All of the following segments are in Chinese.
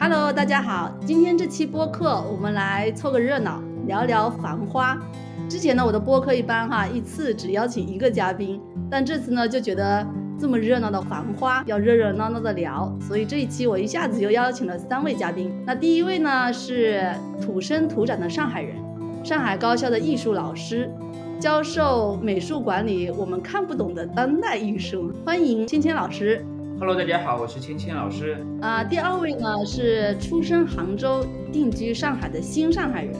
Hello，大家好，今天这期播客我们来凑个热闹，聊聊《繁花》。之前呢，我的播客一般哈一次只邀请一个嘉宾，但这次呢就觉得这么热闹的《繁花》要热热闹闹的聊，所以这一期我一下子就邀请了三位嘉宾。那第一位呢是土生土长的上海人，上海高校的艺术老师，教授美术管理，我们看不懂的当代艺术。欢迎芊芊老师。Hello，大家好，我是芊芊老师。啊、第二位呢是出生杭州、定居上海的新上海人，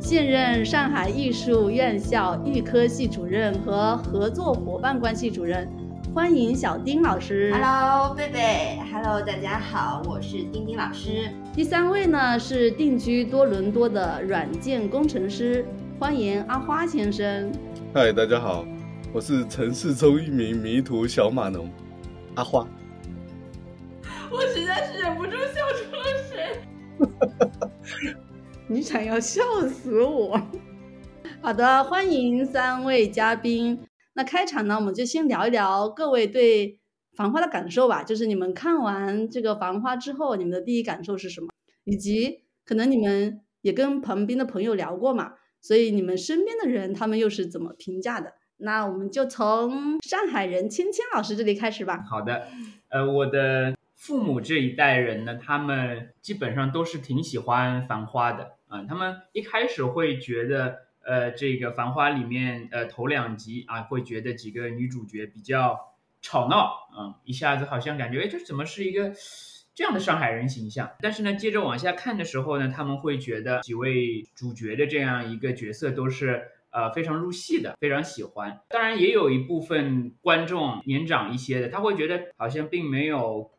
现任上海艺术院校预科系主任和合作伙伴关系主任。欢迎小丁老师。Hello，贝贝，Hello，大家好，我是丁丁老师。第三位呢是定居多伦多的软件工程师，欢迎阿花先生。嗨，大家好，我是城市中一名迷途小码农，阿花。我实在是忍不住笑出了声。你想要笑死我。好的，欢迎三位嘉宾。那开场呢，我们就先聊一聊各位对《繁花》的感受吧。就是你们看完这个《繁花》之后，你们的第一感受是什么？以及可能你们也跟旁边的朋友聊过嘛，所以你们身边的人他们又是怎么评价的？那我们就从上海人芊芊老师这里开始吧。好的，呃，我的父母这一代人呢，他们基本上都是挺喜欢《繁花》的啊、他们一开始会觉得，呃，这个《繁花》里面，呃，头两集啊，会觉得几个女主角比较吵闹啊、一下子好像感觉，哎，这怎么是一个这样的上海人形象？但是呢，接着往下看的时候呢，他们会觉得几位主角的这样一个角色都是。呃，非常入戏的，非常喜欢。当然，也有一部分观众年长一些的，他会觉得好像并没有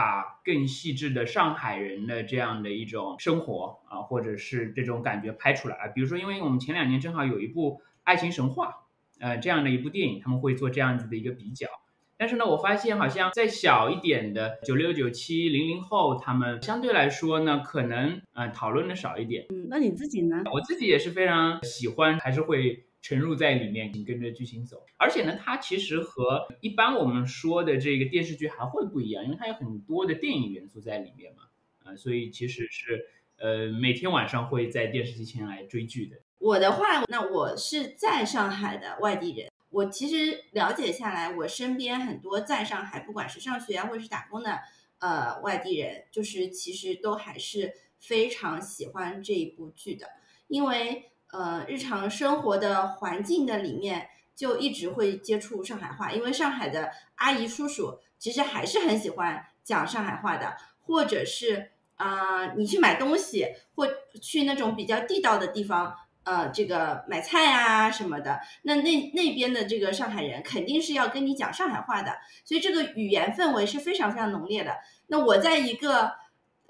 把更细致的上海人的这样的一种生活啊，或者是这种感觉拍出来啊。比如说，因为我们前两年正好有一部《爱情神话》呃这样的一部电影，他们会做这样子的一个比较。但是呢，我发现好像再小一点的九六、九七、零零后，他们相对来说呢，可能呃讨论的少一点。嗯，那你自己呢？我自己也是非常喜欢，还是会沉入在里面，跟着剧情走。而且呢，它其实和一般我们说的这个电视剧还会不一样，因为它有很多的电影元素在里面嘛，啊、所以其实是呃每天晚上会在电视机前来追剧的。我的话，那我是在上海的外地人。我其实了解下来，我身边很多在上海，不管是上学啊，或者是打工的，呃，外地人，就是其实都还是非常喜欢这一部剧的，因为呃，日常生活的环境的里面就一直会接触上海话，因为上海的阿姨叔叔其实还是很喜欢讲上海话的，或者是啊、你去买东西或去那种比较地道的地方。呃，这个买菜啊什么的，那那那边的这个上海人肯定是要跟你讲上海话的，所以这个语言氛围是非常非常浓烈的。那我在一个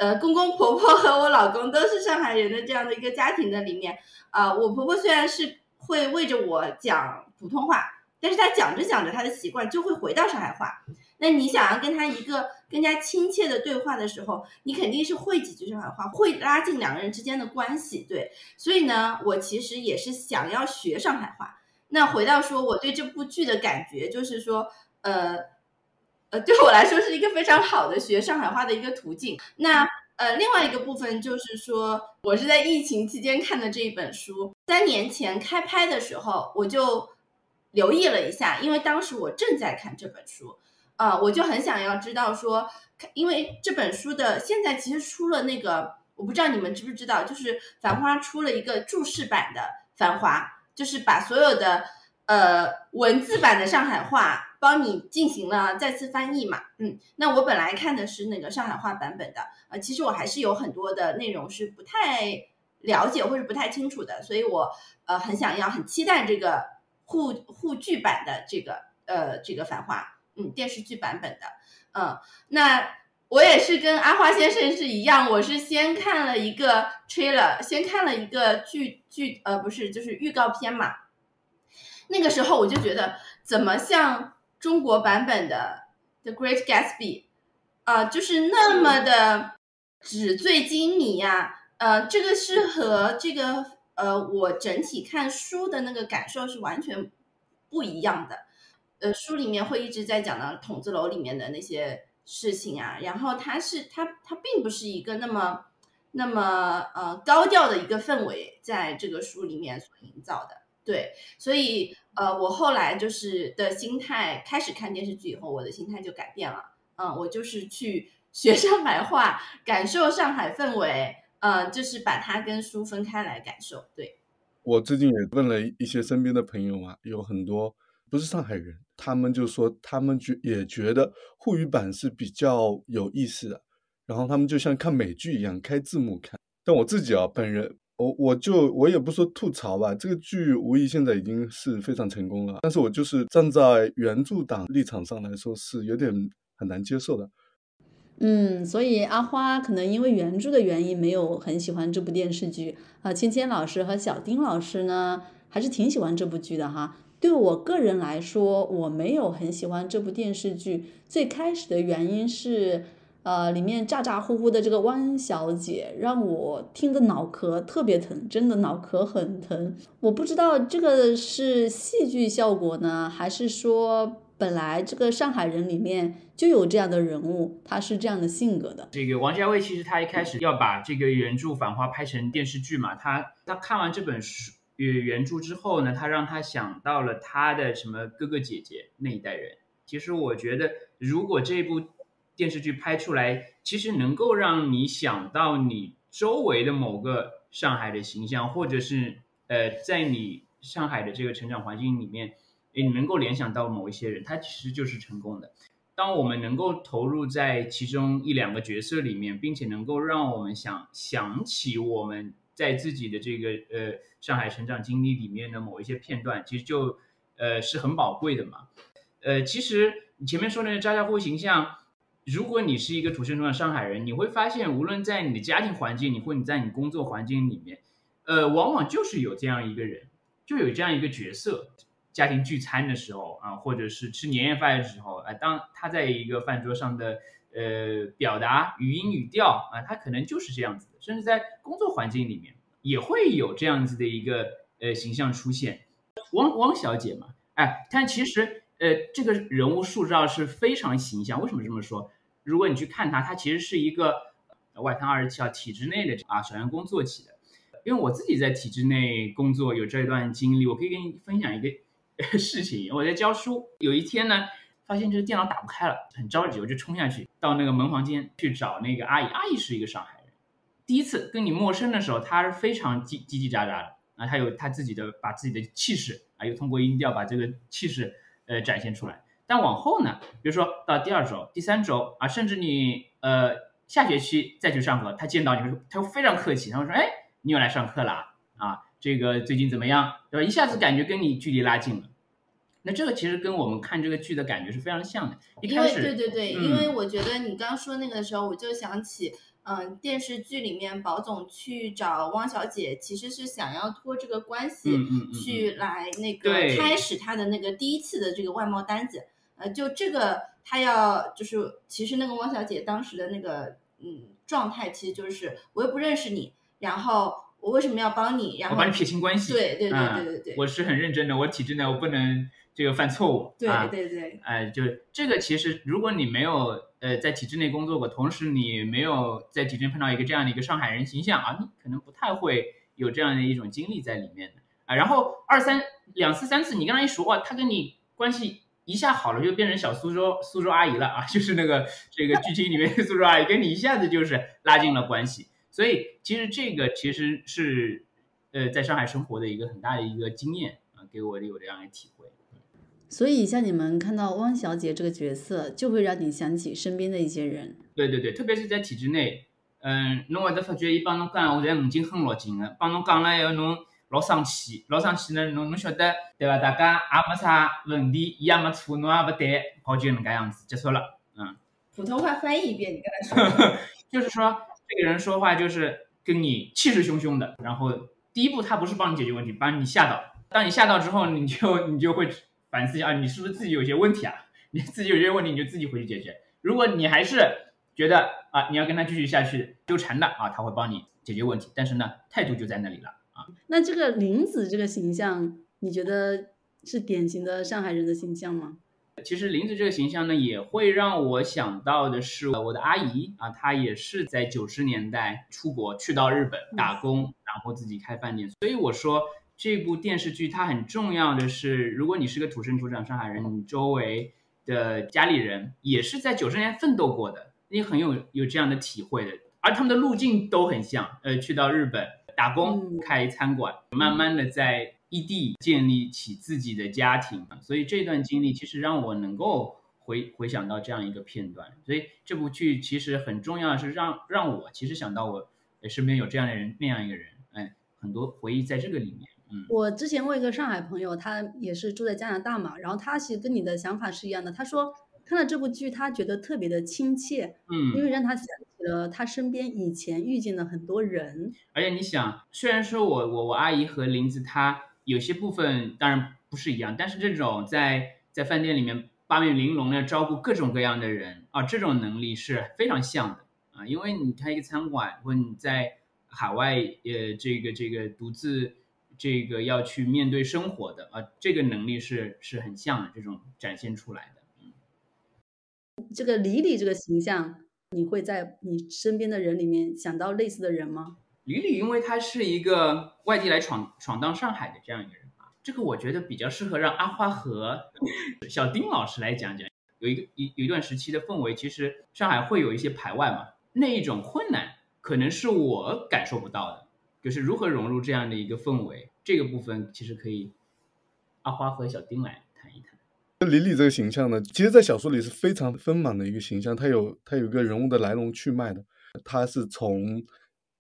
呃公公婆婆和我老公都是上海人的这样的一个家庭的里面，啊、我婆婆虽然是会为着我讲普通话，但是她讲着讲着，她的习惯就会回到上海话。那你想要跟她一个更加亲切的对话的时候，你肯定是会几句上海话，会拉近两个人之间的关系，对。所以呢，我其实也是想要学上海话。那回到说，我对这部剧的感觉就是说，呃，呃，对我来说是一个非常好的学上海话的一个途径。那呃，另外一个部分就是说，我是在疫情期间看的这一本书，三年前开拍的时候，我就留意了一下，因为当时我正在看这本书，呃，我就很想要知道说，因为这本书的现在其实出了那个。我不知道你们知不知道，就是《繁花》出了一个注释版的《繁花》，就是把所有的呃文字版的上海话帮你进行了再次翻译嘛。嗯，那我本来看的是那个上海话版本的，呃，其实我还是有很多的内容是不太了解或者不太清楚的，所以我呃很想要很期待这个沪沪剧版的这个呃这个《繁花》，嗯，电视剧版本的，嗯，那。我也是跟阿花先生是一样，我是先看了一个 trailer，先看了一个剧剧，呃，不是，就是预告片嘛。那个时候我就觉得，怎么像中国版本的《The Great Gatsby》，啊、就是那么的纸醉金迷呀、呃，这个是和这个呃我整体看书的那个感受是完全不一样的。呃，书里面会一直在讲到筒子楼里面的那些。事情啊，然后它是它它并不是一个那么那么呃高调的一个氛围，在这个书里面所营造的。对，所以呃，我后来就是的心态，开始看电视剧以后，我的心态就改变了。嗯，我就是去 学上海话，感受上海氛围。嗯，就是把它跟书分开来感受。对，我最近也问了一些身边的朋友嘛，有很多不是上海人，他们就说他们觉也觉得沪语版是比较有意思的，然后他们就像看美剧一样开字幕看。但我自己啊，本人我我就我也不说吐槽吧，这个剧无疑现在已经是非常成功了，但是我就是站在原著党立场上来说是有点很难接受的。嗯，所以阿花可能因为原著的原因没有很喜欢这部电视剧啊。芊芊老师和小丁老师呢，还是挺喜欢这部剧的哈。对我个人来说，我没有很喜欢这部电视剧。最开始的原因是，呃，里面咋咋呼呼的这个汪小姐让我听得脑壳特别疼，真的脑壳很疼。我不知道这个是戏剧效果呢，还是说。本来这个上海人里面就有这样的人物，他是这样的性格的。这个王家卫其实他一开始要把这个原著《繁花》拍成电视剧嘛，他他看完这本书原著之后呢，他让他想到了他的什么哥哥姐姐那一代人。其实我觉得，如果这部电视剧拍出来，其实能够让你想到你周围的某个上海的形象，或者是呃，在你上海的这个成长环境里面。你能够联想到某一些人，他其实就是成功的。当我们能够投入在其中一两个角色里面，并且能够让我们想想起我们在自己的这个呃上海成长经历里面的某一些片段，其实就呃是很宝贵的嘛。呃，其实你前面说的渣渣呼形象，如果你是一个土生土长的上海人，你会发现，无论在你的家庭环境里，或你在你工作环境里面，呃，往往就是有这样一个人，就有这样一个角色。家庭聚餐的时候啊，或者是吃年夜饭的时候啊，当他在一个饭桌上的呃表达语音语调啊，他可能就是这样子的，甚至在工作环境里面也会有这样子的一个呃形象出现。汪汪小姐嘛，哎，但其实呃这个人物塑造是非常形象。为什么这么说？如果你去看他，他其实是一个外滩二十七号体制内的啊小员工做起的。因为我自己在体制内工作有这一段经历，我可以跟你分享一个。事情，我在教书。有一天呢，发现这个电脑打不开了，很着急，我就冲下去到那个门房间去找那个阿姨。阿姨是一个上海人，第一次跟你陌生的时候，她是非常叽叽叽喳喳的啊，她有她自己的把自己的气势啊，又通过音调把这个气势呃展现出来。但往后呢，比如说到第二周、第三周啊，甚至你呃下学期再去上课，他见到你他会非常客气，他会说：“哎，你又来上课了啊？这个最近怎么样？对吧？”一下子感觉跟你距离拉近了。那这个其实跟我们看这个剧的感觉是非常像的。因为对对对，因为我觉得你刚说那个的时候，我就想起，嗯，电视剧里面宝总去找汪小姐，其实是想要托这个关系去来那个开始他的那个第一次的这个外贸单子。呃，就这个他要就是，其实那个汪小姐当时的那个嗯状态，其实就是我又不认识你，然后我为什么要帮你？然后我帮你撇清关系。对对对对对对，我是很认真的，我体制内我不能。这个犯错误，对对对，哎，就这个其实，如果你没有呃在体制内工作过，同时你没有在体制内碰到一个这样的一个上海人形象啊，你可能不太会有这样的一种经历在里面的啊。然后二三两次三次，你跟他一说哇，他跟你关系一下好了，就变成小苏州苏州阿姨了啊，就是那个这个剧情里面的苏州阿姨，跟你一下子就是拉近了关系。所以其实这个其实是呃在上海生活的一个很大的一个经验啊，给我有这样的体会。所以，像你们看到汪小姐这个角色，就会让你想起身边的一些人。对对对，特别是在体制内，嗯，侬会得发觉伊帮侬讲，我在五斤很老近的，帮侬讲了以后，侬老生气，老生气呢，侬侬晓得对吧？大家也没啥问题，伊也没错，侬也不对，好就那个样子结束了。嗯。普通话翻译一遍，你跟他说。就是说，这个人说话就是跟你气势汹汹的，然后第一步他不是帮你解决问题，把你吓到。当你吓到之后，你就你就会。反思一下啊，你是不是自己有些问题啊？你自己有些问题，你就自己回去解决。如果你还是觉得啊，你要跟他继续下去纠缠的啊，他会帮你解决问题。但是呢，态度就在那里了啊。那这个林子这个形象，你觉得是典型的上海人的形象吗？其实林子这个形象呢，也会让我想到的是我的阿姨啊，她也是在九十年代出国去到日本打工，然后自己开饭店。所以我说这部电视剧它很重要的是，如果你是个土生土长上海人，你周围的家里人也是在九十年奋斗过的，你很有有这样的体会的，而他们的路径都很像，呃，去到日本打工开餐馆，慢慢的在。异地建立起自己的家庭，所以这段经历其实让我能够回回想到这样一个片段。所以这部剧其实很重要的是让让我其实想到我身边有这样的人那样一个人，哎，很多回忆在这个里面。嗯，我之前问一个上海朋友，他也是住在加拿大嘛，然后他其实跟你的想法是一样的。他说看了这部剧，他觉得特别的亲切，嗯，因为让他想起了他身边以前遇见的很多人。而且你想，虽然说我我我阿姨和林子她。有些部分当然不是一样，但是这种在在饭店里面八面玲珑的照顾各种各样的人啊，这种能力是非常像的啊。因为你开一个餐馆，或者你在海外，呃，这个这个独自这个要去面对生活的啊，这个能力是是很像的，这种展现出来的。嗯，这个李李这个形象，你会在你身边的人里面想到类似的人吗？李李，因为他是一个外地来闯闯荡上海的这样一个人啊，这个我觉得比较适合让阿花和 小丁老师来讲讲。有一个一有一段时期的氛围，其实上海会有一些排外嘛，那一种困难可能是我感受不到的，就是如何融入这样的一个氛围，这个部分其实可以阿花和小丁来谈一谈。李李这个形象呢，其实，在小说里是非常丰满的一个形象，他有他有一个人物的来龙去脉的，他是从。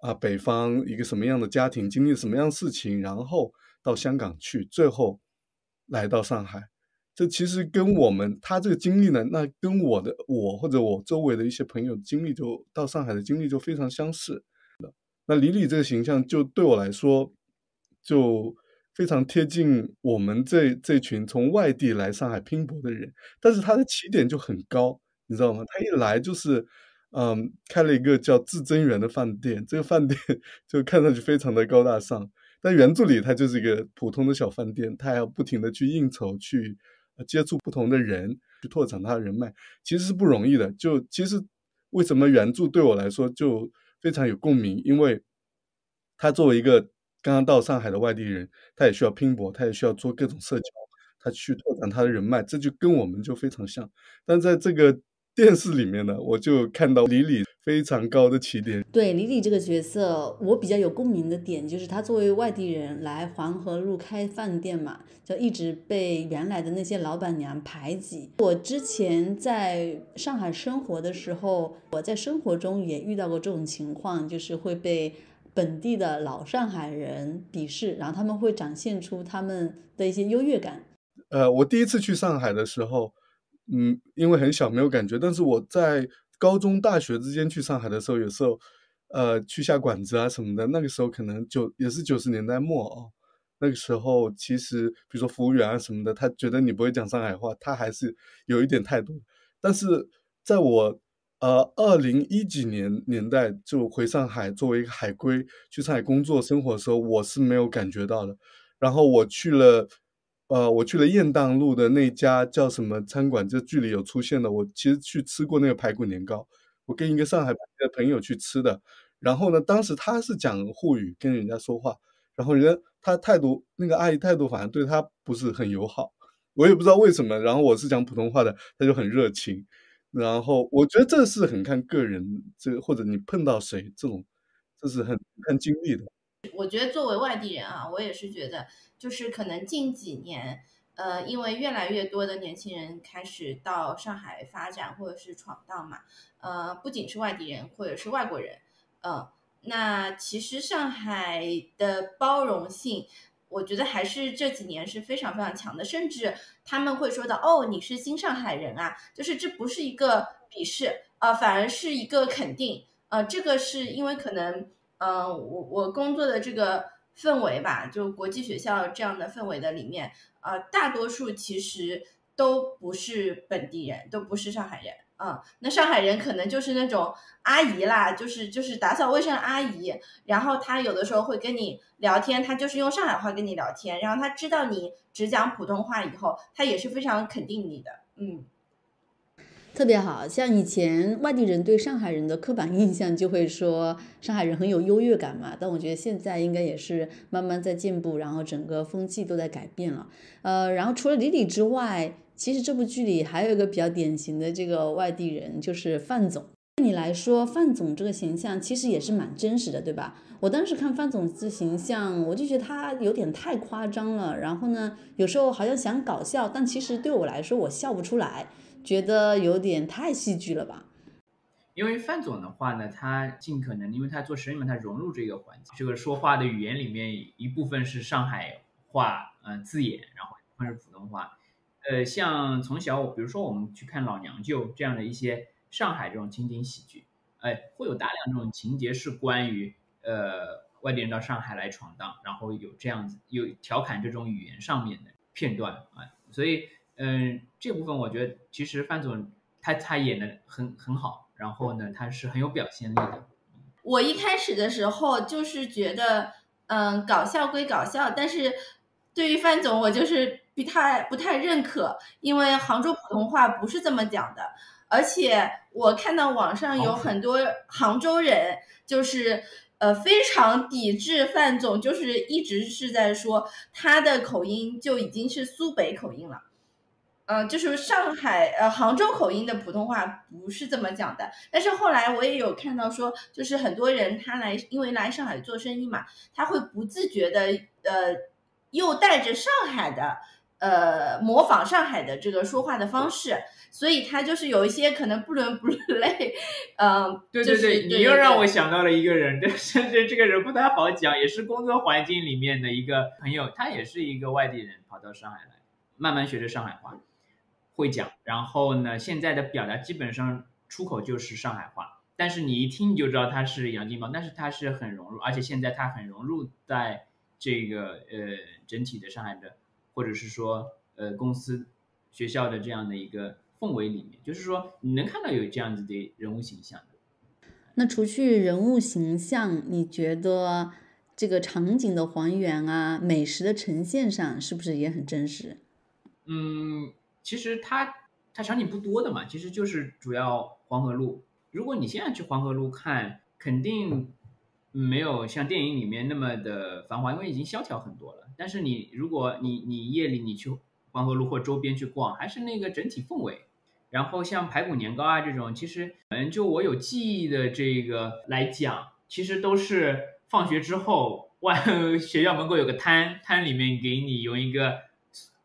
啊，北方一个什么样的家庭，经历什么样的事情，然后到香港去，最后来到上海，这其实跟我们他这个经历呢，那跟我的我或者我周围的一些朋友经历，就到上海的经历就非常相似。那李李这个形象，就对我来说，就非常贴近我们这这群从外地来上海拼搏的人，但是他的起点就很高，你知道吗？他一来就是。嗯，开了一个叫至真园的饭店，这个饭店 就看上去非常的高大上，但原著里它就是一个普通的小饭店，他还要不停的去应酬，去接触不同的人，去拓展他的人脉，其实是不容易的。就其实为什么原著对我来说就非常有共鸣，因为他作为一个刚刚到上海的外地人，他也需要拼搏，他也需要做各种社交，他去拓展他的人脉，这就跟我们就非常像。但在这个电视里面呢，我就看到李李非常高的起点。对李李这个角色，我比较有共鸣的点就是他作为外地人来黄河路开饭店嘛，就一直被原来的那些老板娘排挤。我之前在上海生活的时候，我在生活中也遇到过这种情况，就是会被本地的老上海人鄙视，然后他们会展现出他们的一些优越感。呃，我第一次去上海的时候。嗯，因为很小没有感觉，但是我在高中、大学之间去上海的时候，有时候，呃，去下馆子啊什么的，那个时候可能九也是九十年代末哦。那个时候其实，比如说服务员啊什么的，他觉得你不会讲上海话，他还是有一点态度。但是在我呃二零一几年年代就回上海作为一个海归去上海工作生活的时候，我是没有感觉到的。然后我去了。呃，我去了雁荡路的那家叫什么餐馆，这剧里有出现的。我其实去吃过那个排骨年糕，我跟一个上海的朋友去吃的。然后呢，当时他是讲沪语跟人家说话，然后人家他态度，那个阿姨态度反而对他不是很友好，我也不知道为什么。然后我是讲普通话的，他就很热情。然后我觉得这是很看个人，这或者你碰到谁这种，这是很看经历的。我觉得作为外地人啊，我也是觉得。就是可能近几年，呃，因为越来越多的年轻人开始到上海发展或者是闯荡嘛，呃，不仅是外地人或者是外国人，嗯，那其实上海的包容性，我觉得还是这几年是非常非常强的，甚至他们会说到，哦，你是新上海人啊，就是这不是一个鄙视啊，反而是一个肯定，呃，这个是因为可能，嗯，我我工作的这个。氛围吧，就国际学校这样的氛围的里面，呃，大多数其实都不是本地人，都不是上海人，嗯，那上海人可能就是那种阿姨啦，就是就是打扫卫生阿姨，然后他有的时候会跟你聊天，他就是用上海话跟你聊天，然后他知道你只讲普通话以后，他也是非常肯定你的。嗯。特别好像以前外地人对上海人的刻板印象就会说上海人很有优越感嘛，但我觉得现在应该也是慢慢在进步，然后整个风气都在改变了。呃，然后除了李李之外，其实这部剧里还有一个比较典型的这个外地人，就是范总。对你来说，范总这个形象其实也是蛮真实的，对吧？我当时看范总这形象，我就觉得他有点太夸张了，然后呢，有时候好像想搞笑，但其实对我来说，我笑不出来。觉得有点太戏剧了吧？因为范总的话呢，他尽可能，因为他做生意嘛，他融入这个环境。这个说话的语言里面一部分是上海话，嗯，字眼，然后一部分是普通话。呃，像从小，比如说我们去看《老娘舅》这样的一些上海这种情景喜剧，哎，会有大量这种情节是关于呃外地人到上海来闯荡，然后有这样子有调侃这种语言上面的片段啊，所以。嗯，这部分我觉得其实范总他他演的很很好，然后呢，他是很有表现力的。我一开始的时候就是觉得，嗯，搞笑归搞笑，但是对于范总，我就是不太不太认可，因为杭州普通话不是这么讲的，而且我看到网上有很多杭州人就是呃非常抵制范总，就是一直是在说他的口音就已经是苏北口音了。嗯，就是上海呃杭州口音的普通话不是这么讲的，但是后来我也有看到说，就是很多人他来，因为来上海做生意嘛，他会不自觉的呃，又带着上海的呃模仿上海的这个说话的方式，所以他就是有一些可能不伦不类，嗯，对对对，你又让我想到了一个人，甚至这个人不太好讲，也是工作环境里面的一个朋友，他也是一个外地人，跑到上海来，慢慢学着上海话。会讲，然后呢？现在的表达基本上出口就是上海话，但是你一听你就知道他是杨金宝，但是他是很融入，而且现在他很融入在这个呃整体的上海的，或者是说呃公司、学校的这样的一个氛围里面，就是说你能看到有这样子的人物形象的。那除去人物形象，你觉得这个场景的还原啊，美食的呈现上是不是也很真实？嗯。其实它它场景不多的嘛，其实就是主要黄河路。如果你现在去黄河路看，肯定没有像电影里面那么的繁华，因为已经萧条很多了。但是你如果你你夜里你去黄河路或周边去逛，还是那个整体氛围。然后像排骨年糕啊这种，其实嗯，就我有记忆的这个来讲，其实都是放学之后外 学校门口有个摊，摊里面给你用一个。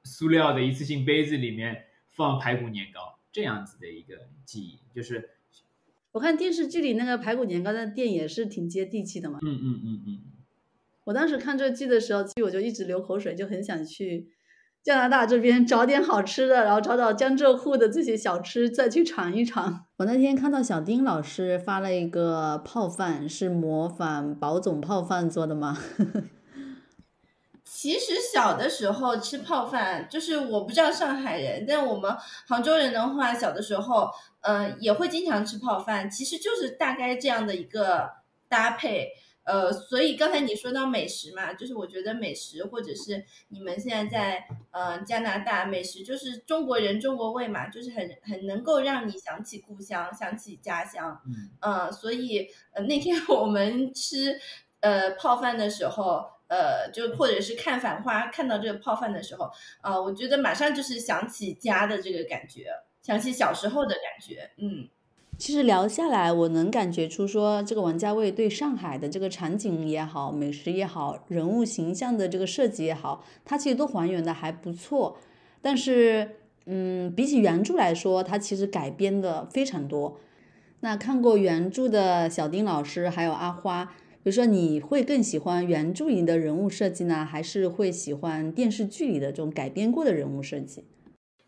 塑料的一次性杯子里面放排骨年糕，这样子的一个记忆，就是我看电视剧里那个排骨年糕的店也是挺接地气的嘛。嗯嗯嗯嗯。我当时看这剧的时候，其实我就一直流口水，就很想去加拿大这边找点好吃的，然后找找江浙沪的这些小吃，再去尝一尝。我那天看到小丁老师发了一个泡饭，是模仿宝总泡饭做的吗？其实小的时候吃泡饭，就是我不知道上海人，但我们杭州人的话，小的时候，呃，也会经常吃泡饭。其实就是大概这样的一个搭配，呃，所以刚才你说到美食嘛，就是我觉得美食或者是你们现在在呃加拿大，美食就是中国人中国味嘛，就是很很能够让你想起故乡，想起家乡。嗯，呃，所以呃那天 我们吃呃泡饭的时候。呃，就或者是看《繁花》，看到这个泡饭的时候，啊，我觉得马上就是想起家的这个感觉，想起小时候的感觉。嗯，其实聊下来，我能感觉出说，这个王家卫对上海的这个场景也好，美食也好，人物形象的这个设计也好，他其实都还原的还不错。但是，嗯，比起原著来说，他其实改编的非常多。那看过原著的小丁老师还有阿花。比如说，你会更喜欢原著里的人物设计呢，还是会喜欢电视剧里的这种改编过的人物设计？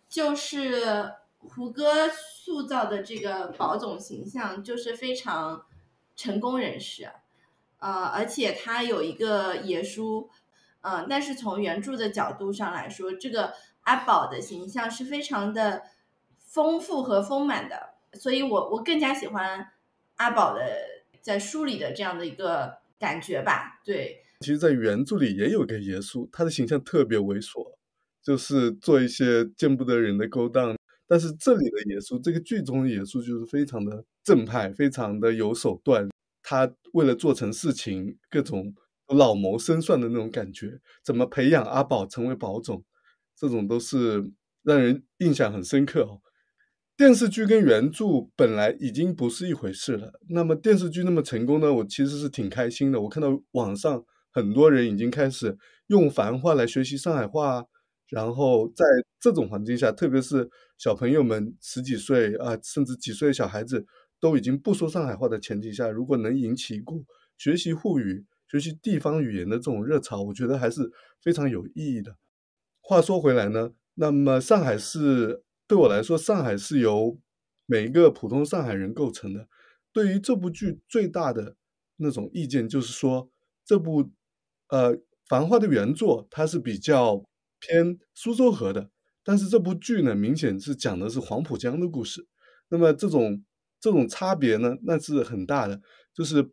就是胡歌塑造的这个宝总形象，就是非常成功人士，呃，而且他有一个爷叔，嗯，但是从原著的角度上来说，这个阿宝的形象是非常的丰富和丰满的，所以我我更加喜欢阿宝的。在书里的这样的一个感觉吧，对。其实，在原著里也有个耶稣，他的形象特别猥琐，就是做一些见不得人的勾当。但是这里的耶稣，这个剧中的耶稣就是非常的正派，非常的有手段。他为了做成事情，各种老谋深算的那种感觉，怎么培养阿宝成为宝种，这种都是让人印象很深刻哦。电视剧跟原著本来已经不是一回事了，那么电视剧那么成功呢，我其实是挺开心的。我看到网上很多人已经开始用繁话来学习上海话，然后在这种环境下，特别是小朋友们十几岁啊，甚至几岁的小孩子都已经不说上海话的前提下，如果能引起一股学习沪语、学习地方语言的这种热潮，我觉得还是非常有意义的。话说回来呢，那么上海市。对我来说，上海是由每一个普通上海人构成的。对于这部剧最大的那种意见，就是说这部呃《繁花》的原作它是比较偏苏州河的，但是这部剧呢，明显是讲的是黄浦江的故事。那么这种这种差别呢，那是很大的。就是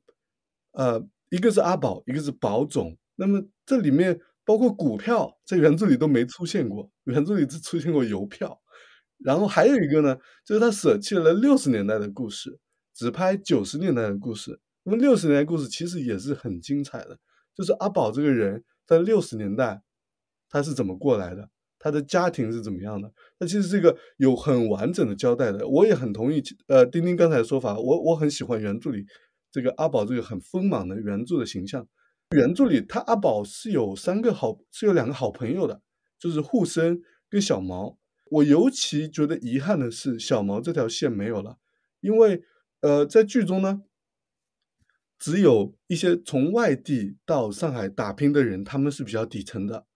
呃，一个是阿宝，一个是宝总。那么这里面包括股票，在原著里都没出现过，原著里只出现过邮票。然后还有一个呢，就是他舍弃了六十年代的故事，只拍九十年代的故事。那么六十年代故事其实也是很精彩的，就是阿宝这个人在六十年代他是怎么过来的，他的家庭是怎么样的，那其实这个有很完整的交代的。我也很同意，呃，丁丁刚才的说法，我我很喜欢原著里这个阿宝这个很丰满的原著的形象。原著里他阿宝是有三个好，是有两个好朋友的，就是护生跟小毛。我尤其觉得遗憾的是，小毛这条线没有了，因为，呃，在剧中呢，只有一些从外地到上海打拼的人，他们是比较底层的，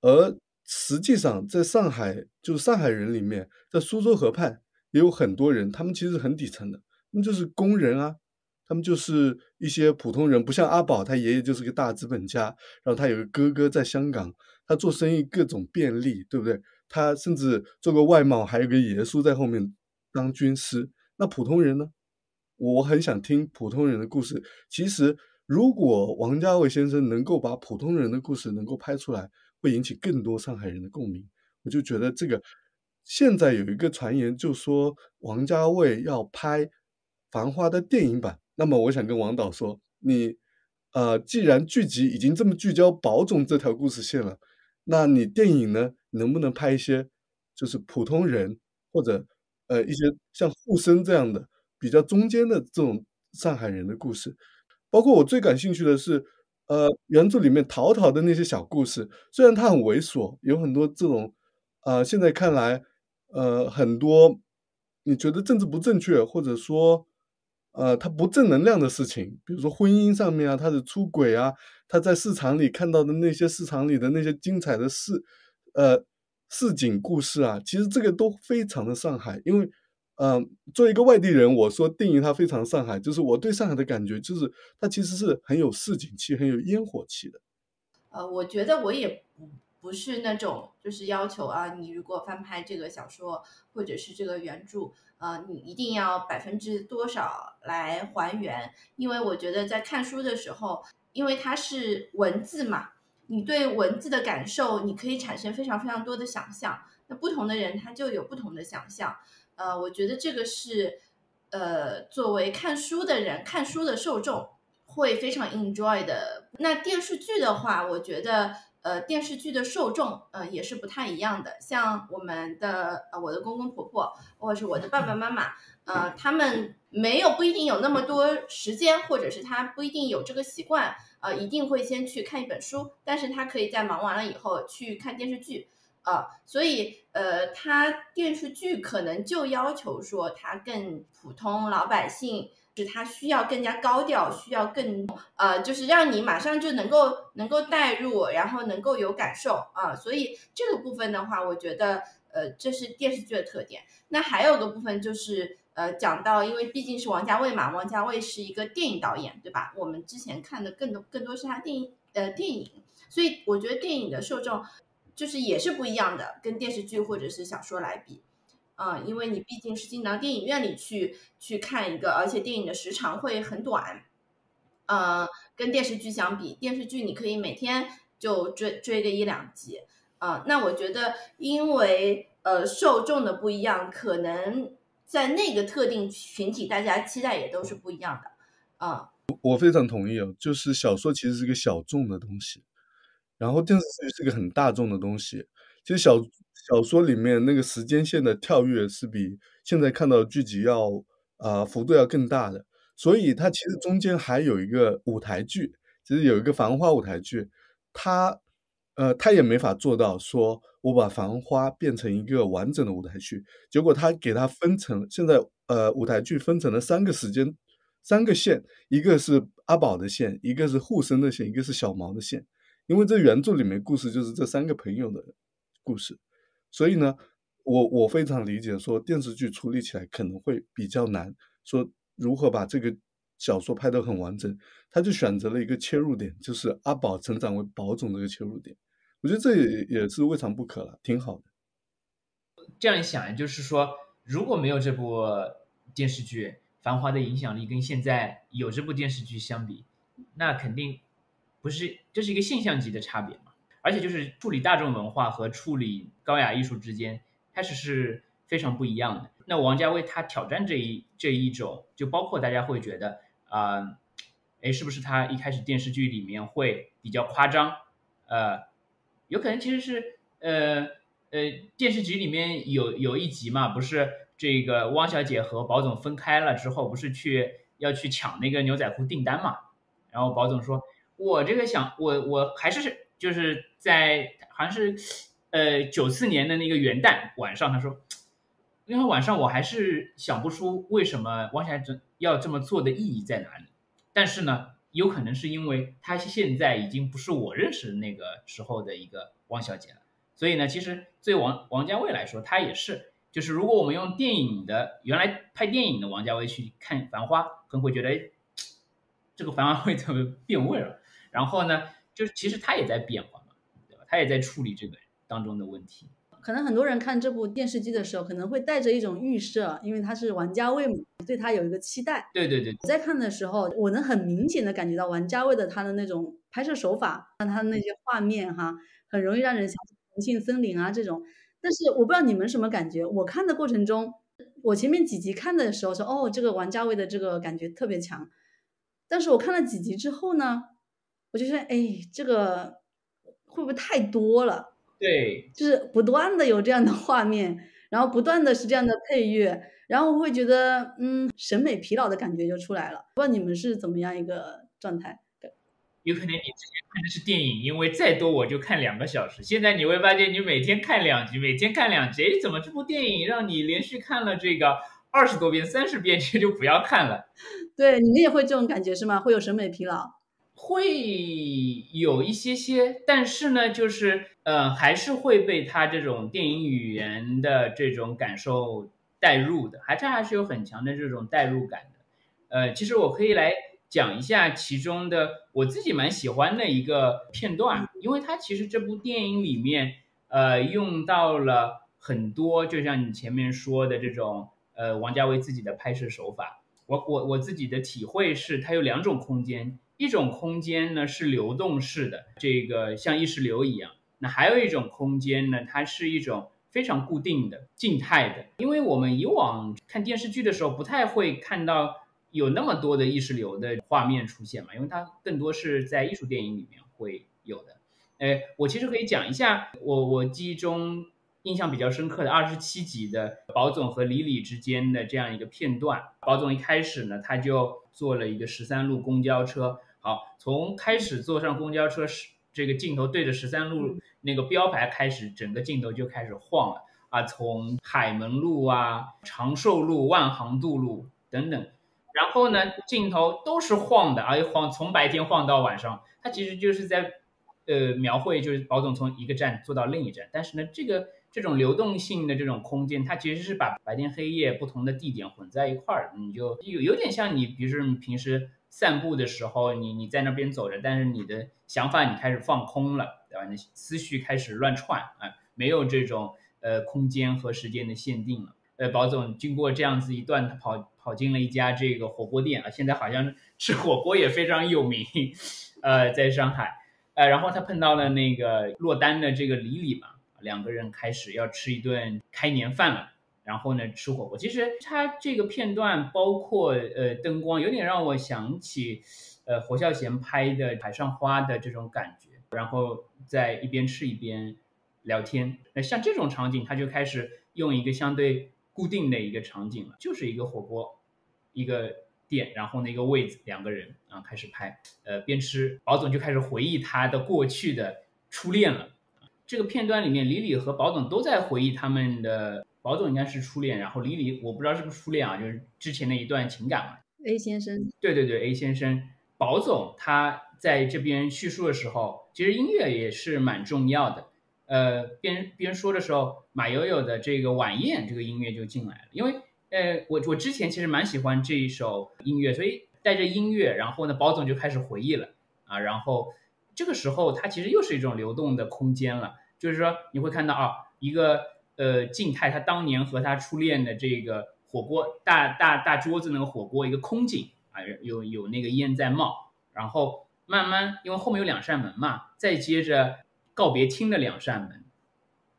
而实际上在上海，就上海人里面，在苏州河畔也有很多人，他们其实很底层的，那就是工人啊，他们就是一些普通人，不像阿宝，他爷爷就是个大资本家，然后他有个哥哥在香港，他做生意各种便利，对不对？他甚至做个外贸，还有个爷叔在后面当军师。那普通人呢？我很想听普通人的故事。其实，如果王家卫先生能够把普通人的故事能够拍出来，会引起更多上海人的共鸣。我就觉得这个，现在有一个传言，就说王家卫要拍《繁花》的电影版。那么，我想跟王导说，你，呃，既然剧集已经这么聚焦宝总这条故事线了。那你电影呢？能不能拍一些就是普通人或者呃一些像沪生这样的比较中间的这种上海人的故事？包括我最感兴趣的是，呃，原著里面陶陶的那些小故事，虽然他很猥琐，有很多这种呃现在看来呃很多你觉得政治不正确或者说。呃，他不正能量的事情，比如说婚姻上面啊，他的出轨啊，他在市场里看到的那些市场里的那些精彩的事，呃，市井故事啊，其实这个都非常的上海。因为，嗯，作为一个外地人，我说定义它非常上海，就是我对上海的感觉，就是它其实是很有市井气、很有烟火气的。呃，我觉得我也不不是那种就是要求啊，你如果翻拍这个小说或者是这个原著。呃，你一定要百分之多少来还原？因为我觉得在看书的时候，因为它是文字嘛，你对文字的感受，你可以产生非常非常多的想象。那不同的人他就有不同的想象。呃，我觉得这个是，呃，作为看书的人，看书的受众会非常 enjoy 的。那电视剧的话，我觉得。呃，电视剧的受众，呃，也是不太一样的。像我们的呃，我的公公婆婆，或者是我的爸爸妈妈，呃，他们没有不一定有那么多时间，或者是他不一定有这个习惯，呃，一定会先去看一本书，但是他可以在忙完了以后去看电视剧，呃，所以呃，他电视剧可能就要求说他更普通老百姓。是它需要更加高调，需要更呃，就是让你马上就能够能够带入，然后能够有感受啊。所以这个部分的话，我觉得呃，这是电视剧的特点。那还有个部分就是呃，讲到因为毕竟是王家卫嘛，王家卫是一个电影导演，对吧？我们之前看的更多更多是他电影呃电影，所以我觉得电影的受众就是也是不一样的，跟电视剧或者是小说来比。嗯，因为你毕竟是进到电影院里去去看一个，而且电影的时长会很短，呃，跟电视剧相比，电视剧你可以每天就追追个一两集，啊，那我觉得，因为呃受众的不一样，可能在那个特定群体，大家期待也都是不一样的。啊，我非常同意哦，就是小说其实是个小众的东西，然后电视剧是个很大众的东西。其实小小说里面那个时间线的跳跃是比现在看到的剧集要啊幅度要更大的，所以它其实中间还有一个舞台剧，其实有一个繁花舞台剧，它呃他也没法做到说我把繁花变成一个完整的舞台剧，结果他给它分成现在呃舞台剧分成了三个时间三个线，一个是阿宝的线，一个是护生的线，一个是小毛的线，因为这原著里面故事就是这三个朋友的。故事，所以呢，我我非常理解说电视剧处理起来可能会比较难，说如何把这个小说拍得很完整，他就选择了一个切入点，就是阿宝成长为宝总这个切入点，我觉得这也也是未尝不可了，挺好的。这样一想，就是说如果没有这部电视剧《繁华》的影响力跟现在有这部电视剧相比，那肯定不是这是一个现象级的差别嘛。而且就是处理大众文化和处理高雅艺术之间，开始是非常不一样的。那王家卫他挑战这一这一种，就包括大家会觉得啊，哎，是不是他一开始电视剧里面会比较夸张？呃，有可能其实是呃呃电视剧里面有有一集嘛，不是这个汪小姐和保总分开了之后，不是去要去抢那个牛仔裤订单嘛？然后保总说：“我这个想我我还是。”就是在好像是，呃，九四年的那个元旦晚上，他说，因为晚上我还是想不出为什么汪小姐要这么做的意义在哪里。但是呢，有可能是因为她现在已经不是我认识的那个时候的一个汪小姐了。所以呢，其实对王王家卫来说，他也是，就是如果我们用电影的原来拍电影的王家卫去看《繁花》，可能会觉得，这个《繁花》会特别变味了。然后呢？就是其实他也在变化嘛，对吧？他也在处理这个当中的问题。可能很多人看这部电视剧的时候，可能会带着一种预设，因为他是王家卫嘛，对他有一个期待。对对对。我在看的时候，我能很明显的感觉到王家卫的他的那种拍摄手法，那他的那些画面哈，很容易让人想起重庆森林啊这种。但是我不知道你们什么感觉？我看的过程中，我前面几集看的时候说，哦，这个王家卫的这个感觉特别强。但是我看了几集之后呢？我就说，哎，这个会不会太多了？对，就是不断的有这样的画面，然后不断的是这样的配乐，然后我会觉得，嗯，审美疲劳的感觉就出来了。不知道你们是怎么样一个状态？有可能你之前看的是电影，因为再多我就看两个小时。现在你会发现，你每天看两集，每天看两集，怎么这部电影让你连续看了这个二十多遍、三十遍，这就不要看了？对，你们也会这种感觉是吗？会有审美疲劳？会有一些些，但是呢，就是呃，还是会被他这种电影语言的这种感受带入的，还是还是有很强的这种代入感的。呃，其实我可以来讲一下其中的我自己蛮喜欢的一个片段，因为它其实这部电影里面呃用到了很多，就像你前面说的这种呃王家卫自己的拍摄手法。我我我自己的体会是，它有两种空间。一种空间呢是流动式的，这个像意识流一样。那还有一种空间呢，它是一种非常固定的、静态的。因为我们以往看电视剧的时候，不太会看到有那么多的意识流的画面出现嘛，因为它更多是在艺术电影里面会有的。哎，我其实可以讲一下我我记忆中印象比较深刻的二十七集的宝总和李李之间的这样一个片段。宝总一开始呢，他就坐了一个十三路公交车。好，从开始坐上公交车时，这个镜头对着十三路那个标牌开始，整个镜头就开始晃了啊！从海门路啊、长寿路、万航渡路等等，然后呢，镜头都是晃的，而且晃从白天晃到晚上，它其实就是在呃描绘，就是保总从一个站坐到另一站，但是呢，这个这种流动性的这种空间，它其实是把白天黑夜不同的地点混在一块儿，你就有有点像你，比如说你平时。散步的时候，你你在那边走着，但是你的想法你开始放空了，对吧？你思绪开始乱窜啊，没有这种呃空间和时间的限定了。呃，保总经过这样子一段，他跑跑进了一家这个火锅店啊，现在好像 吃火锅也非常有名，呃，在上海，呃，然后他碰到了那个落单的这个李李嘛，两个人开始要吃一顿开年饭了，然后呢吃火锅。其实它这个片段包括呃灯光，有点让我想起呃侯孝贤拍的《海上花》的这种感觉，然后在一边吃一边聊天。那像这种场景，他就开始用一个相对固定的一个场景了，就是一个火锅，一个店，然后那个位子，两个人啊开始拍，呃边吃，宝总就开始回忆他的过去的初恋了。这个片段里面，李李和宝总都在回忆他们的，宝总应该是初恋，然后李李我不知道是不是初恋啊，就是之前的一段情感嘛。A 先生，对对对，A 先生，宝总他在这边叙述的时候，其实音乐也是蛮重要的。呃，边边说的时候，马友友的这个晚宴这个音乐就进来了，因为呃，我我之前其实蛮喜欢这一首音乐，所以带着音乐，然后呢，宝总就开始回忆了啊，然后这个时候它其实又是一种流动的空间了，就是说你会看到啊，一个呃静态，他当年和他初恋的这个火锅大大大桌子那个火锅一个空景啊，有有那个烟在冒，然后慢慢因为后面有两扇门嘛，再接着告别厅的两扇门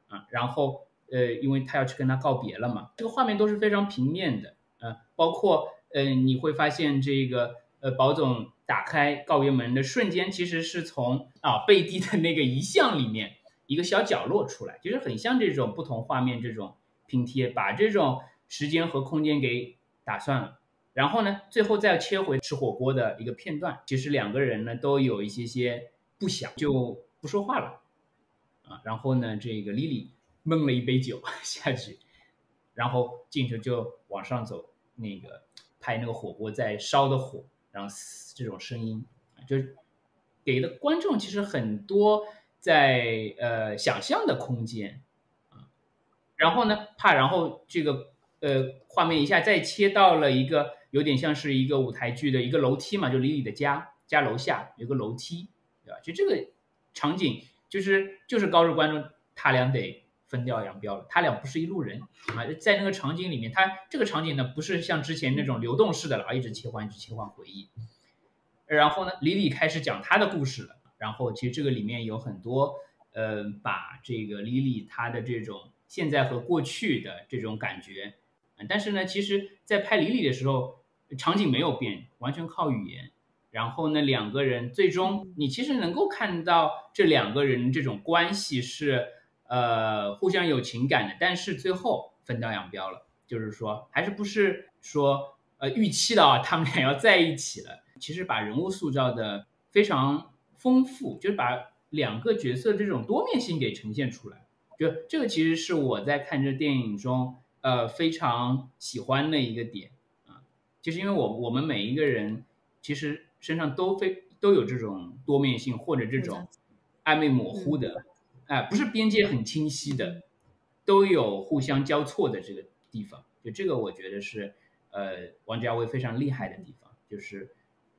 啊，然后呃，因为他要去跟他告别了嘛，这个画面都是非常平面的，呃，包括呃你会发现这个呃宝总打开告别门的瞬间，其实是从啊贝蒂的那个遗像里面一个小角落出来，其实很像这种不同画面这种拼贴，把这种时间和空间给打算了。然后呢，最后再切回吃火锅的一个片段，其实两个人呢都有一些些不想，就不说话了，啊，然后呢，这个莉莉闷了一杯酒 下去，然后镜头就往上走，那个拍那个火锅在烧的火，然后这种声音，就是给了观众其实很多在呃想象的空间啊，然后呢，怕然后这个呃画面一下再切到了一个有点像是一个舞台剧的一个楼梯嘛，就李李的家家楼下有个楼梯，对吧？就这个场景就是就是告诉观众他俩得分道扬镳了，他俩不是一路人啊，在那个场景里面，他这个场景呢不是像之前那种流动式的了，啊，一直切换一直切换回忆。然后呢，李李开始讲他的故事了。然后其实这个里面有很多，呃，把这个李李他的这种现在和过去的这种感觉，嗯但是呢，其实在拍李李的时候，场景没有变，完全靠语言。然后呢，两个人最终你其实能够看到这两个人这种关系是呃互相有情感的，但是最后分道扬镳了，就是说还是不是说呃预期的啊，他们俩要在一起了。其实把人物塑造的非常丰富，就是把两个角色这种多面性给呈现出来。就这个其实是我在看这电影中呃非常喜欢的一个点啊，就是因为我我们每一个人其实身上都非都有这种多面性或者这种暧昧模糊的，哎、不是边界很清晰的，都有互相交错的这个地方。就这个我觉得是呃王家卫非常厉害的地方，就是。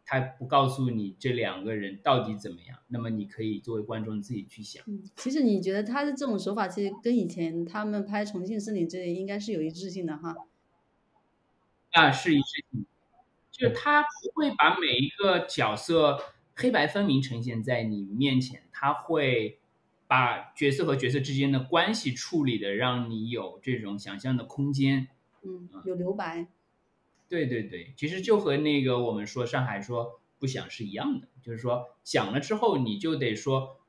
他不告诉你这两个人到底怎么样，那么你可以作为观众自己去想。嗯，其实你觉得他的这种手法，其实跟以前他们拍《重庆森林》这类应该是有一致性的哈。啊，是一致性，就是他不会把每一个角色黑白分明呈现在你面前，他会把角色和角色之间的关系处理的让你有这种想象的空间。嗯，有留白。对对对，其实就和那个我们说上海说不想是一样的，就是说想了之后你就得说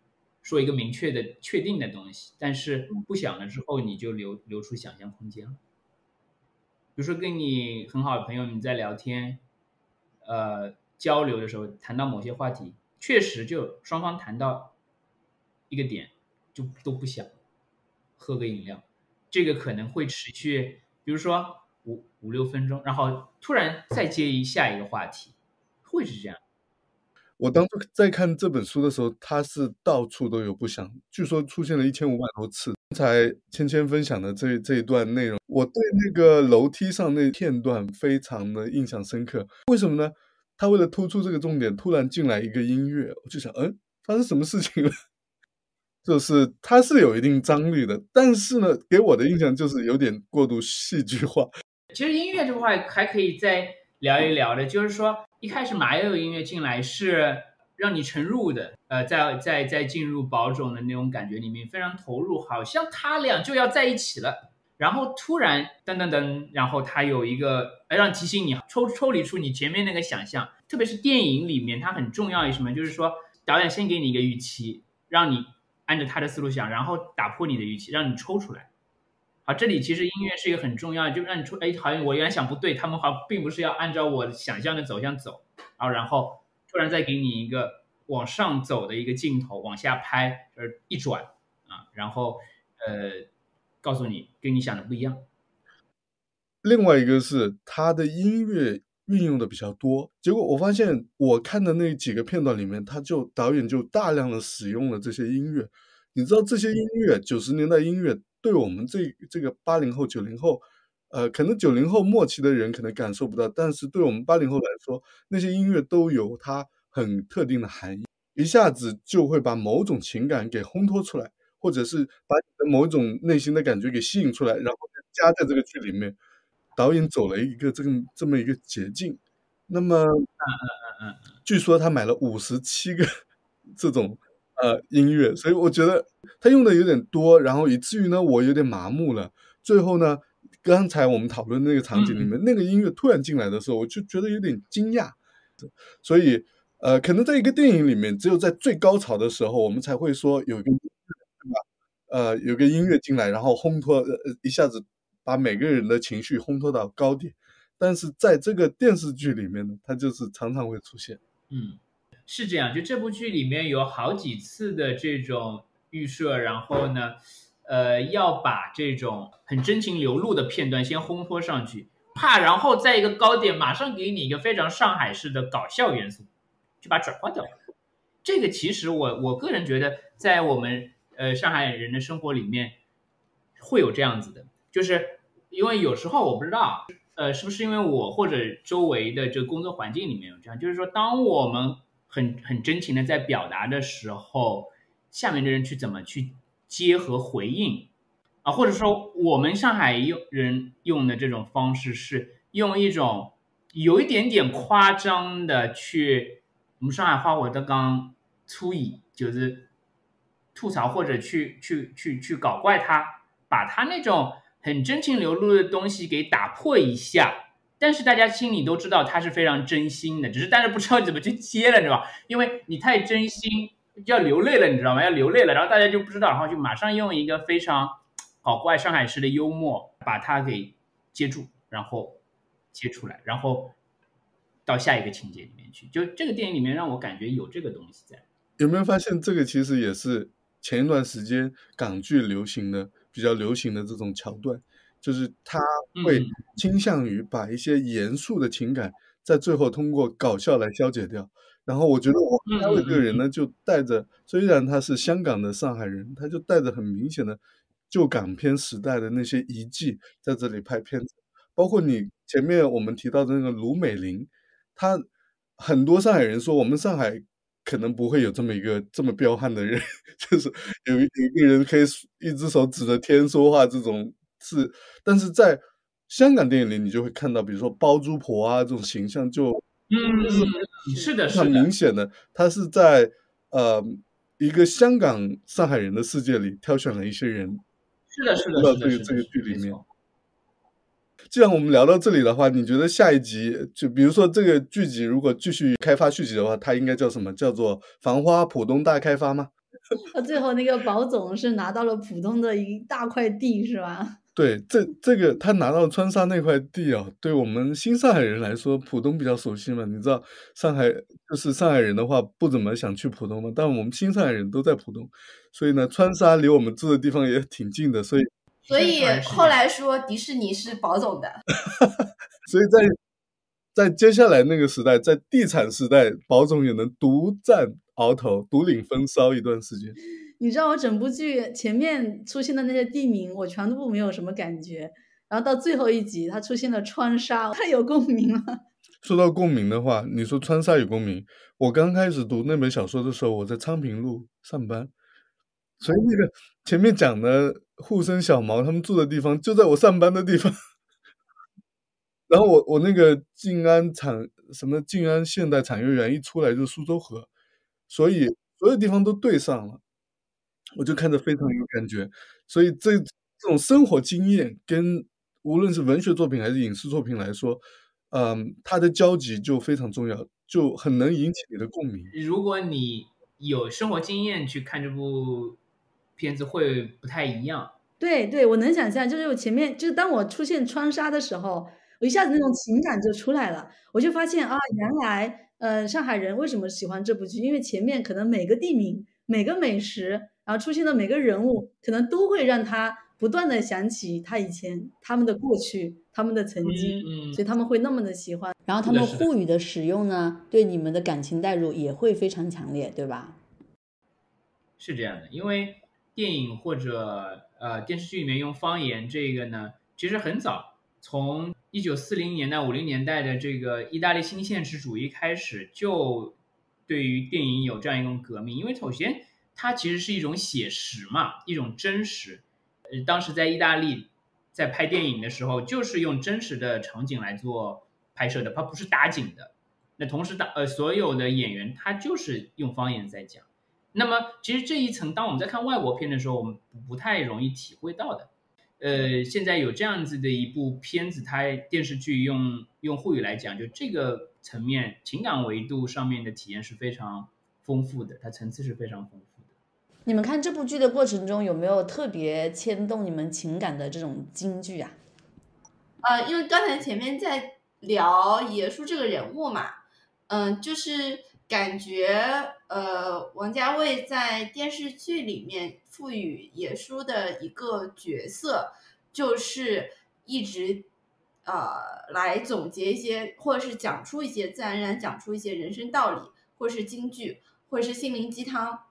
说一个明确的、确定的东西，但是不想了之后你就留留出想象空间了。比如说跟你很好的朋友你在聊天，呃交流的时候谈到某些话题，确实就双方谈到一个点就都不想喝个饮料，这个可能会持续，比如说。五五六分钟，然后突然再接一下一个话题，会是这样。我当初在看这本书的时候，它是到处都有不想，据说出现了一千五百多次。刚才芊芊分享的这这一段内容，我对那个楼梯上那片段非常的印象深刻。为什么呢？他为了突出这个重点，突然进来一个音乐，我就想，嗯，发生什么事情了？就是它是有一定张力的，但是呢，给我的印象就是有点过度戏剧化。其实音乐这块还可以再聊一聊的，就是说一开始马友友音乐进来是让你沉入的，呃，在在在进入宝冢的那种感觉里面非常投入，好像他俩就要在一起了。然后突然噔噔噔，然后他有一个，哎，让提醒你抽抽离出你前面那个想象，特别是电影里面，它很重要于什么？就是说导演先给你一个预期，让你按照他的思路想，然后打破你的预期，让你抽出来。好，这里其实音乐是一个很重要，就让你抽，哎，好像我原来想不对，他们好像并不是要按照我想象的走向走，啊，然后突然再给你一个往上走的一个镜头，往下拍，呃，一转啊，然后呃。告诉你，跟你想的不一样。另外一个是他的音乐运用的比较多，结果我发现我看的那几个片段里面，他就导演就大量的使用了这些音乐。你知道这些音乐，九十年代音乐对我们这这个八零后、九零后，呃，可能九零后末期的人可能感受不到，但是对我们八零后来说，那些音乐都有它很特定的含义，一下子就会把某种情感给烘托出来。或者是把你的某种内心的感觉给吸引出来，然后加在这个剧里面。导演走了一个这个这么一个捷径。那么，嗯嗯嗯嗯，据说他买了五十七个这种呃音乐，所以我觉得他用的有点多，然后以至于呢我有点麻木了。最后呢，刚才我们讨论那个场景里面那个音乐突然进来的时候，我就觉得有点惊讶。所以呃，可能在一个电影里面，只有在最高潮的时候，我们才会说有一个。呃，有个音乐进来，然后烘托，呃，一下子把每个人的情绪烘托到高点。但是在这个电视剧里面呢，它就是常常会出现。嗯，是这样。就这部剧里面有好几次的这种预设，然后呢，呃，要把这种很真情流露的片段先烘托上去，怕然后在一个高点马上给你一个非常上海式的搞笑元素，就把转换掉。这个其实我我个人觉得，在我们。呃，上海人的生活里面会有这样子的，就是因为有时候我不知道，呃，是不是因为我或者周围的这个工作环境里面有这样，就是说，当我们很很真情的在表达的时候，下面的人去怎么去接和回应啊，或者说我们上海用人用的这种方式是用一种有一点点夸张的去，我们上海话我的刚粗语就是。吐槽或者去去去去搞怪他，把他那种很真情流露的东西给打破一下，但是大家心里都知道他是非常真心的，只是但是不知道怎么去接了，你知道吧？因为你太真心，要流泪了，你知道吗？要流泪了，然后大家就不知道，然后就马上用一个非常搞怪上海式的幽默把它给接住，然后接出来，然后到下一个情节里面去。就这个电影里面让我感觉有这个东西在。有没有发现这个其实也是？前一段时间港剧流行的比较流行的这种桥段，就是他会倾向于把一些严肃的情感在最后通过搞笑来消解掉。然后我觉得王家卫这个人呢，就带着虽然他是香港的上海人，他就带着很明显的旧港片时代的那些遗迹在这里拍片子。包括你前面我们提到的那个卢美玲，他很多上海人说我们上海。可能不会有这么一个这么彪悍的人，就是有有一个人可以一只手指着天说话这种是，但是在香港电影里，你就会看到，比如说包租婆啊这种形象，就嗯是的，是很明显的，他是在呃一个香港上海人的世界里挑选了一些人，是的，是的，到这个这个剧里面。既然我们聊到这里的话，你觉得下一集就比如说这个剧集如果继续开发续集的话，它应该叫什么？叫做《繁花浦东大开发》吗？那 最后那个宝总是拿到了浦东的一大块地，是吧？对，这这个他拿到川沙那块地啊，对我们新上海人来说，浦东比较熟悉嘛。你知道上海就是上海人的话，不怎么想去浦东嘛，但我们新上海人都在浦东，所以呢，川沙离我们住的地方也挺近的，所以。所以后来说迪士尼是保总的，所以在在接下来那个时代，在地产时代，保总也能独占鳌头，独领风骚一段时间。你知道我整部剧前面出现的那些地名，我全部没有什么感觉，然后到最后一集，它出现了川沙，太有共鸣了。说到共鸣的话，你说川沙有共鸣，我刚开始读那本小说的时候，我在昌平路上班，所以那个前面讲的。沪深小毛他们住的地方就在我上班的地方，然后我我那个静安产什么静安现代产业园一出来就是苏州河，所以所有地方都对上了，我就看着非常有感觉。所以这这种生活经验跟无论是文学作品还是影视作品来说，嗯，它的交集就非常重要，就很能引起你的共鸣。如果你有生活经验去看这部片子，会不太一样。对对，我能想象，就是我前面就是当我出现川沙的时候，我一下子那种情感就出来了，我就发现啊，原来呃上海人为什么喜欢这部剧，因为前面可能每个地名、每个美食，然后出现的每个人物，可能都会让他不断的想起他以前他们的过去、他们的曾经，嗯嗯所以他们会那么的喜欢。然后他们是的是的沪语的使用呢，对你们的感情代入也会非常强烈，对吧？是这样的，因为电影或者呃电视剧里面用方言这个呢，其实很早，从一九四零年代、五零年代的这个意大利新现实主义开始，就对于电影有这样一种革命。因为首先它其实是一种写实嘛，一种真实。呃，当时在意大利在拍电影的时候，就是用真实的场景来做拍摄的，它不是搭景的。那同时打呃所有的演员他就是用方言在讲。那么，其实这一层，当我们在看外国片的时候，我们不不太容易体会到的。呃，现在有这样子的一部片子，它电视剧用用沪语来讲，就这个层面情感维度上面的体验是非常丰富的，它层次是非常丰富的。你们看这部剧的过程中，有没有特别牵动你们情感的这种京剧啊？呃，因为刚才前面在聊爷叔这个人物嘛，嗯、就是感觉呃，王家卫在电视剧里面赋予爷叔的一个角色，就是一直呃来总结一些，或者是讲出一些自然而然讲出一些人生道理，或是京剧，或是心灵鸡汤。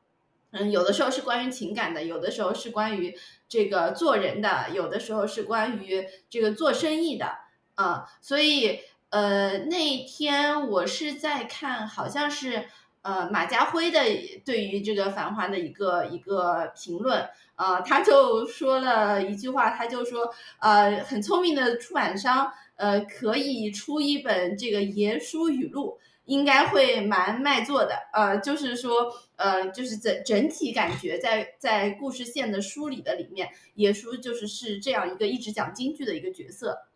嗯，有的时候是关于情感的，有的时候是关于这个做人的，有的时候是关于这个做生意的，啊、所以呃那一天我是在看，好像是呃马家辉的对于这个《繁华》的一个一个评论，呃，他就说了一句话，他就说呃很聪明的出版商，呃可以出一本这个爷书语录。应该会蛮卖座的，呃，就是说，呃，就是整整体感觉在在故事线的梳理的里面，爷叔就是是这样一个一直讲京剧的一个角色。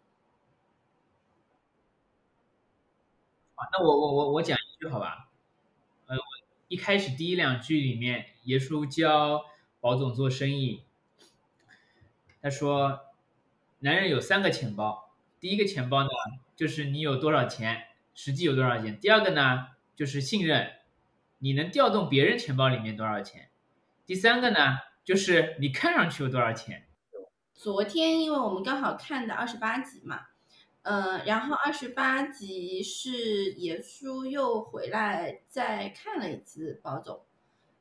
啊，那我我我我讲一句好吧？一开始第一两句里面，爷叔教保总做生意，他说，男人有三个钱包，第一个钱包呢，就是你有多少钱，实际有多少钱；第二个呢，就是信任，你能调动别人钱包里面多少钱；第三个呢，就是你看上去有多少钱。昨天因为我们刚好看的二十八集嘛，呃，然后二十八集是爷叔又回来再看了一次宝总，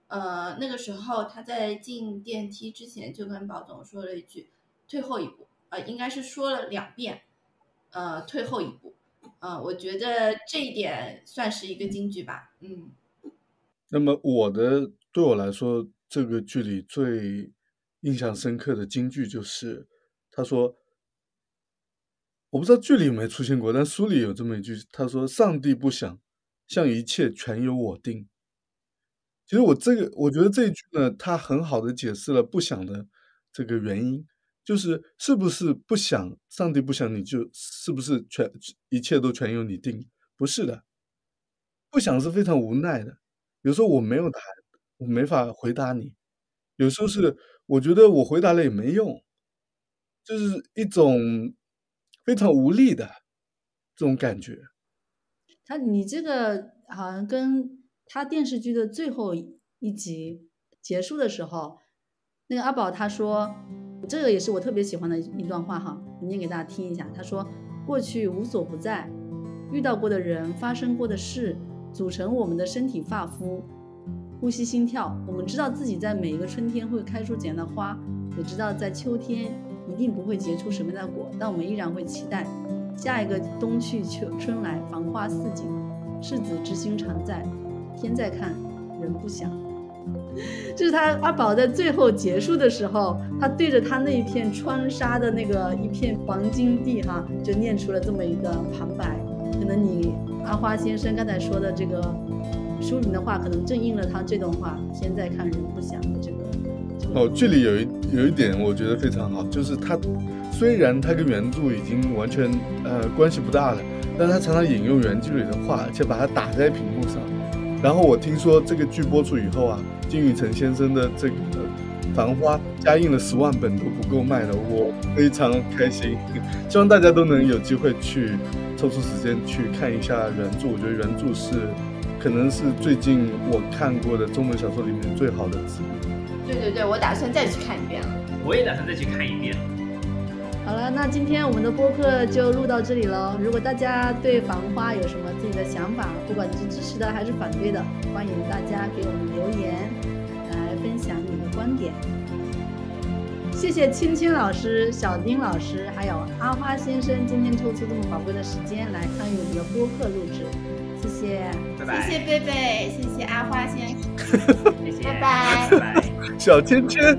呃，那个时候他在进电梯之前就跟宝总说了一句“退后一步”，呃，应该是说了两遍，呃，退后一步，呃，我觉得这一点算是一个金句吧，嗯。那么我的对我来说，这个剧里最印象深刻的金句就是，他说，我不知道剧里有没有出现过，但书里有这么一句，他说：“上帝不想，像一切全由我定。”其实我这个，我觉得这一句呢，它很好的解释了不想的这个原因，就是是不是不想，上帝不想你就是不是全一切都全由你定？不是的，不想是非常无奈的。有时候我没有答案，我没法回答你；有时候是我觉得我回答了也没用，就是一种非常无力的这种感觉。他你这个好像跟他电视剧的最后一集结束的时候，那个阿宝他说，这个也是我特别喜欢的一段话哈，我念给大家听一下。他说：“过去无所不在，遇到过的人，发生过的事，组成我们的身体发肤、呼吸、心跳。我们知道自己在每一个春天会开出怎样的花，也知道在秋天一定不会结出什么样的果，但我们依然会期待。”下一个冬去秋春来，繁花似锦，赤子之心常在，天在看，人不想。这是他阿宝在最后结束的时候，他对着他那一片川沙的那个一片黄金地哈，就念出了这么一个旁白。可能你阿花先生刚才说的这个书名的话，可能正应了他这段话：“天在看人不想”的这个。哦，剧里有一有一点我觉得非常好，就是他虽然他跟原著已经完全呃关系不大了，但他常常引用原剧里的话，而且把它打在屏幕上。然后我听说这个剧播出以后啊，金宇澄先生的这个《繁花》加印了十万本都不够卖的，我非常开心。希望大家都能有机会去抽出时间去看一下原著，我觉得原著是可能是最近我看过的中文小说里面最好的字。对对对，我打算再去看一遍了。我也打算再去看一遍。好了，那今天我们的播客就录到这里了。如果大家对《繁花》有什么自己的想法，不管你是支持的还是反对的，欢迎大家给我们留言来分享你的观点。谢谢青青老师、小丁老师，还有阿花先生今天抽出这么宝贵的时间来参与我们的播客录制，谢谢，拜拜。谢谢贝贝，谢谢阿花先生，谢谢，拜拜拜拜。小圈圈。